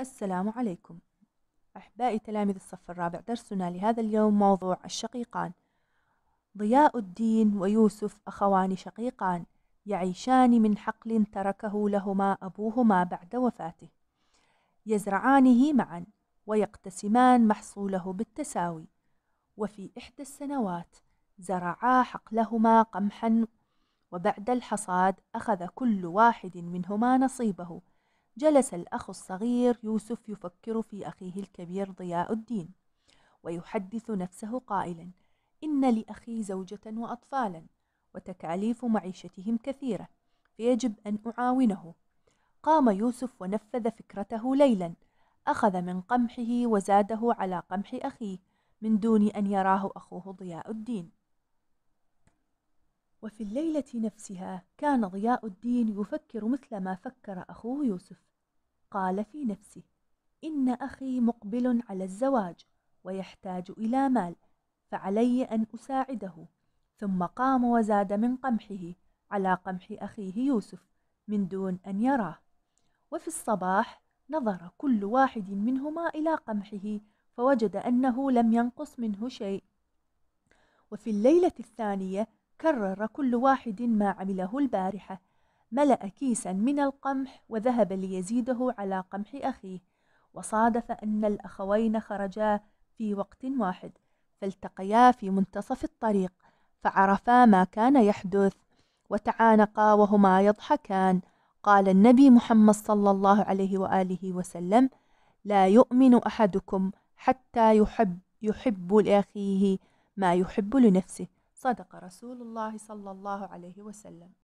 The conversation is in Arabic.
السلام عليكم. أحبائي تلاميذ الصف الرابع درسنا لهذا اليوم موضوع الشقيقان. ضياء الدين ويوسف أخوان شقيقان يعيشان من حقل تركه لهما أبوهما بعد وفاته. يزرعانه معا ويقتسمان محصوله بالتساوي. وفي إحدى السنوات زرعا حقلهما قمحا وبعد الحصاد أخذ كل واحد منهما نصيبه. جلس الأخ الصغير يوسف يفكر في أخيه الكبير ضياء الدين ويحدث نفسه قائلا إن لأخي زوجة وأطفالا وتكاليف معيشتهم كثيرة فيجب أن أعاونه. قام يوسف ونفذ فكرته ليلا أخذ من قمحه وزاده على قمح أخيه من دون أن يراه أخوه ضياء الدين. وفي الليلة نفسها كان ضياء الدين يفكر مثل ما فكر أخوه يوسف. قال في نفسه إن أخي مقبل على الزواج ويحتاج إلى مال فعلي أن أساعده. ثم قام وزاد من قمحه على قمح أخيه يوسف من دون أن يراه. وفي الصباح نظر كل واحد منهما إلى قمحه فوجد أنه لم ينقص منه شيء. وفي الليلة الثانية كرر كل واحد ما عمله البارحة ملأ كيسا من القمح وذهب ليزيده على قمح أخيه وصادف أن الأخوين خرجا في وقت واحد فالتقيا في منتصف الطريق فعرفا ما كان يحدث وتعانقا وهما يضحكان. قال النبي محمد صلى الله عليه وآله وسلم لا يؤمن أحدكم حتى يحب يحب لأخيه ما يحب لنفسه. صدق رسول الله صلى الله عليه وسلم.